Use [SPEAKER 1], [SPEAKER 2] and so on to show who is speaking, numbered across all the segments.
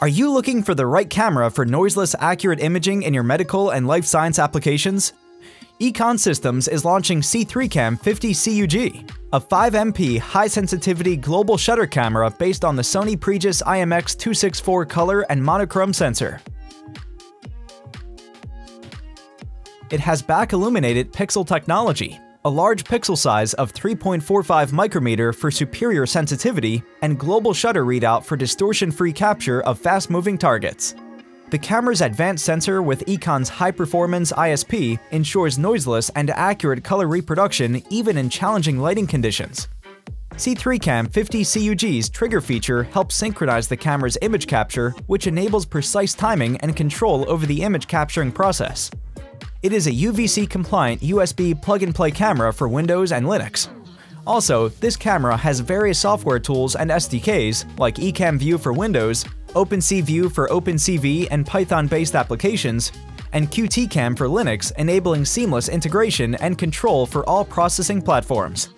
[SPEAKER 1] Are you looking for the right camera for noiseless, accurate imaging in your medical and life science applications? e-con Systems is launching See3CAM 50 CUG, a 5MP high-sensitivity global shutter camera based on the Sony Pregius IMX264 color and monochrome sensor. It has back-illuminated pixel technology, a large pixel size of 3.45 micrometer for superior sensitivity, and global shutter readout for distortion-free capture of fast-moving targets. The camera's advanced sensor with e-con's high-performance ISP ensures noiseless and accurate color reproduction even in challenging lighting conditions. See3CAM 50 CUG's trigger feature helps synchronize the camera's image capture, which enables precise timing and control over the image capturing process. It is a UVC-compliant USB plug-and-play camera for Windows and Linux. Also, this camera has various software tools and SDKs like eCAMView for Windows, OpenCView for OpenCV and Python-based applications, and QTCam for Linux enabling seamless integration and control for all processing platforms.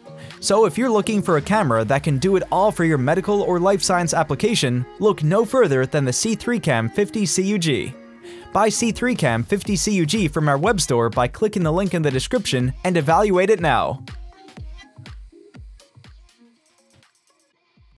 [SPEAKER 1] So if you're looking for a camera that can do it all for your medical or life science application, look no further than the See3CAM 50 CUG. Buy See3CAM 50 CUG from our web store by clicking the link in the description and evaluate it now.